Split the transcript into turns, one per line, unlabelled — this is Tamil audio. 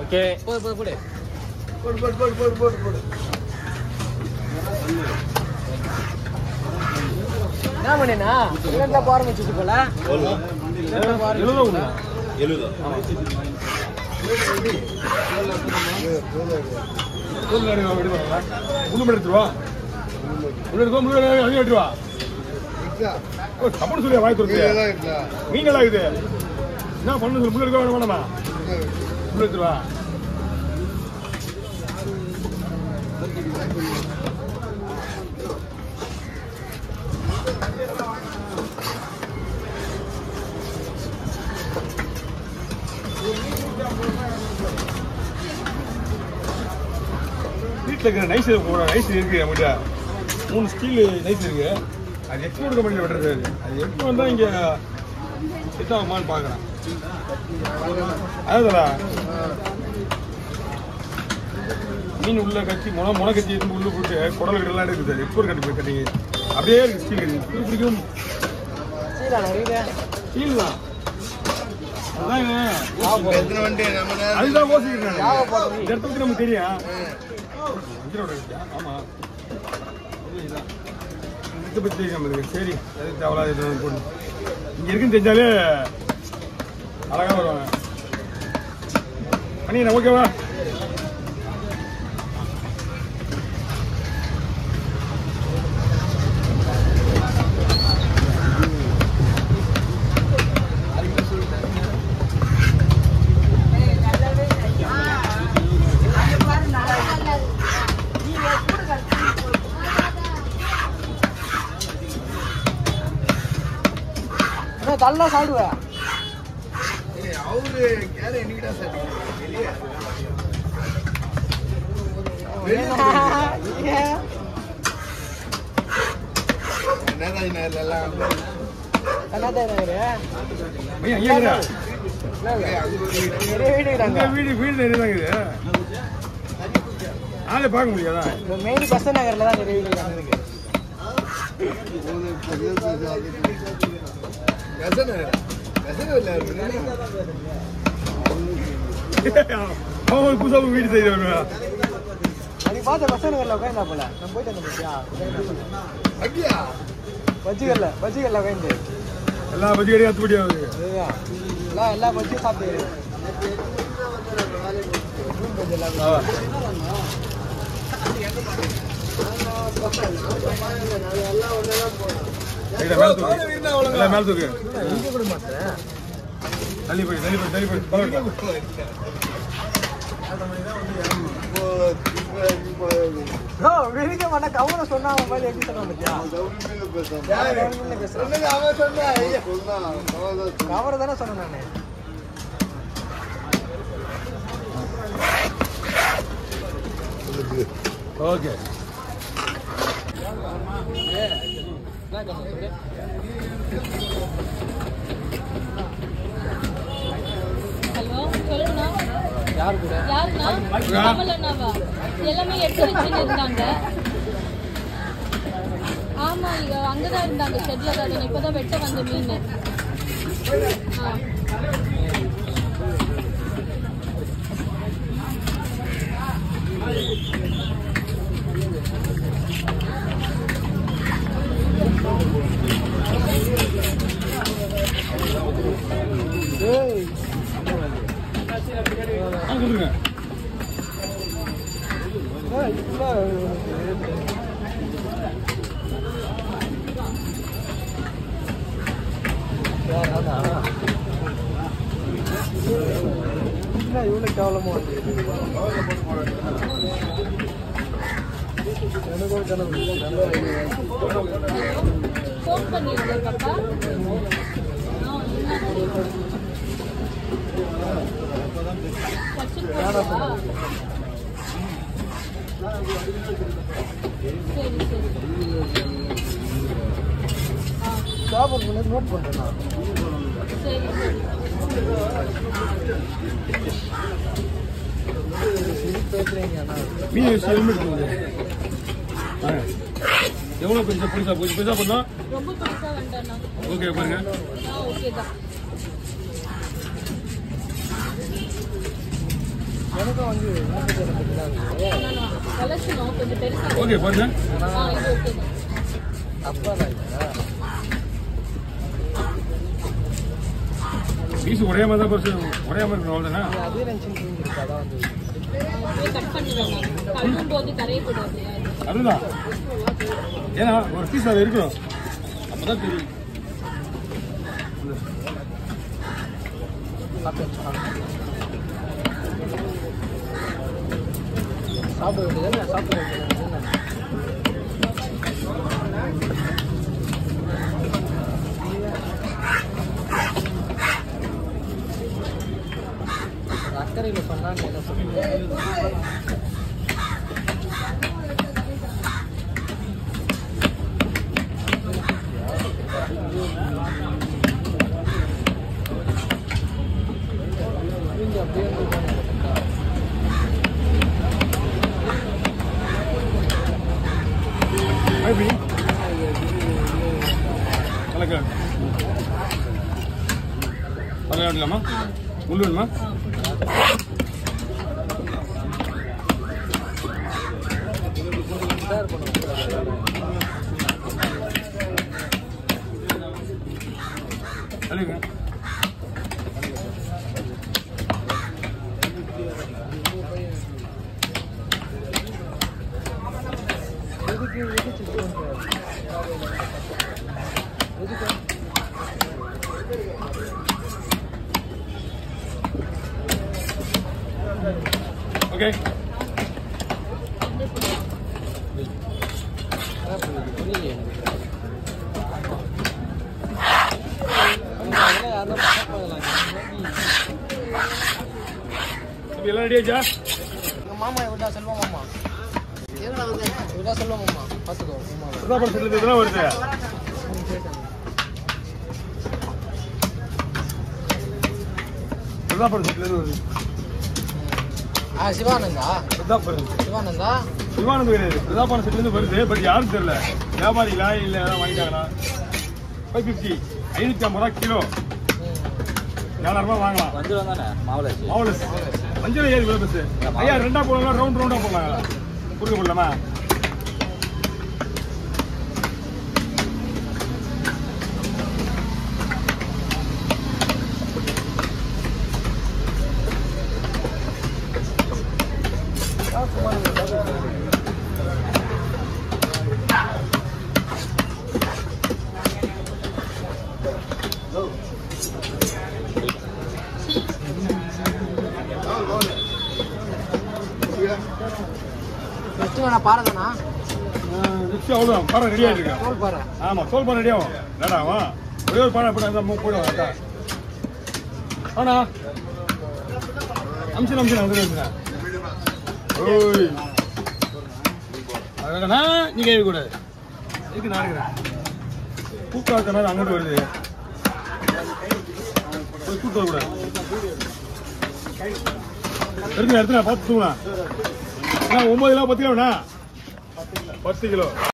ஓகே.
போடு போடு போடு.
போடு போடு போடு போடு போடு போடு.
என்ன பண்ணேனா? இவன்ல போற வச்சுட்டு போல.
எழுத?
எழுதா
முன்னு எடுத்துருவா? முன்னு எடுத்துவா முன்னு சொல்லி வாய் இது என்ன பண்ணு சொல்லு? முன்னு எடுக்க வேணும் வீட்டில் இருக்கிற நைஸ் போகிற நைஸ் இருக்குது நம்மகிட்ட. மூணு ஸ்டீல் நைஸ் இருக்குது அது எக்ஸ்போர்ட் கம்பெனியில் விட்டுறது. அது எப்படி வந்தால் இங்கே செட் ஆகுமான்னு பார்க்குறேன் அதுதா மீன் உள்ள கட்டி முனை முனை கட்டி எடுத்து உள்ள போட்டு குடல் கட்டெல்லாம் இருக்குது எப்போ கட்டி போய் கட்டிங்க அப்படியே இருக்கு ஸ்டீல் கட்டி.
ஸ்டீல் பிடிக்கும்?
ஸ்டீல் தான் அதுதான் யோசிக்கிறேன் இந்த இடத்துக்கு நமக்கு தெரியும். ஆமா. இதை பற்றி நம்மளுக்கு சரி அது தேவையில்லாத இங்கே இருக்குன்னு தெரிஞ்சாலே அழகாக வருவாங்க. பண்ணிக்கிறேன் ஓகேவா?
நல்லா சாப்பிடுவேன்.
அவரு கேர என்னைக்கிட்டா சார் வெளியே? நேதாஜி நகர்ல எல்லாம்
ஆளே பார்க்க முடியாதா?
மெயின் பஸ் நகர்ல தான் நிறைய வீடு இருக்கு.
அவங்களுக்கு புதுசாக வீடு செய்யறாங்க
அன்னைக்கு பார்த்த பசங்கள்ல உட்காந்தா போல நான் போயிட்டு வந்தேன் பத்தியா பஜ்ஜிகள்ல பஜ்ஜிகள்ல உட்காந்து
எல்லா பஜ்ஜி கடையும் அத்து
முடியாது எல்லாம் எல்லா பஜ்ஜியும் சாப்பிட்டு
எல்லாம் ஒன்றா போனோம் மேல தூக்கு. தள்ளி போய் தள்ளி போய் தள்ளி போய்.
கவனம் சொன்னா மாதிரி எப்படி சொன்னா? கவரை தானே சொன்னேன்
ஓகே.
எல்லாமே எடுத்து வச்சுட்டு இருந்தாங்க ஆமா இங்க அங்கதான் இருந்தாங்க. ஷெட்ல தான் நான் இப்பதான் வெட்ட வந்த மீன்.
இவ்வளோ கேவலமாக எனக்கு ஒரு கனவு
வேணாம்
சாப்பிட்ற முன்னாடி நோட் பண்ணுறேன் நான்
எவ்வளோ பெருசா புதுசா புதுசா பண்ணா ஓகே பாருங்க.
கொஞ்சம் பெருசா
ஓகே பாருங்க பீஸ் ஒரே மாதிரி தான் பெருசு ஒரே மாதிரி இருக்கணும் அவ்வளோதானே அதுதான். ஏன்னா ஒரு பீஸ் அது இருக்கணும். அப்பதான் தெரியும்.
சாப்பிட சாப்பிட வேண்டியது அக்கறையில் சொன்னா நீ என்ன சொல்லுங்க இவங்க அப்படியே வந்து
எப்படி கலக்க கலக்க வேண்டலாமா முள்ளு வேணுமா
சார்
இப்போ எல்லாம் ரெடியாச்சா
எங்க மாமா இவர்தான் செல்வம் மாமா இவர்தான் செல்வம் மாமா பார்த்துக்கோ
செட்டில் இதெல்லாம் வருது. பிரதாபர் வருது
ஆ சிவானந்தா.
பிரதாபர்
சிவானந்தா?
விமானம் கிடையாது பிரதாபான செட்டிலேருந்து வருது பட் யாரும் தெரியல. வியாபாரிகளா இல்லை யாராவது வாங்கிட்டாங்களா? ஃபைவ் ஃபிஃப்டி ஐநூற்றி ஐம்பது ரூபா கிலோ. ஏழாயிரம் ரூபாய் வாங்கலாம்.
வஞ்சிரம் தானே? மாவுளச்சி
மாவுலஸ் மஞ்சள் பஸ் ஐயா ரெண்டா போடலாம் ரவுண்ட் ரவுண்டா போடலாம். குறுக்க போடலாமா?
வேணா பாருங்கண்ணா
நெக்ஸ்ட் அவ்வளோதான் பாறை ரெடி ஆகிட்டு
தோல்
ஆமாம் தோல் பாறை ரெடி ஆகும். லேடாவா ஒரே ஒரு பாறை அப்படி அந்த போயிடும் அக்கா ஆனா அம்சன் அம்சன் வந்துருங்க ஓய். அழகண்ணா நீ கூடாது இதுக்கு நான் இருக்கிறேன்? கூப்பிட்டு நேரம் அங்கிட்டு வருது. போய் கூப்பிட்டு வரக்கூடாது எடுத்து எடுத்து பார்த்து தூங்கலாம் கிலோ பத்து கிலோண்ணா பத்து கிலோ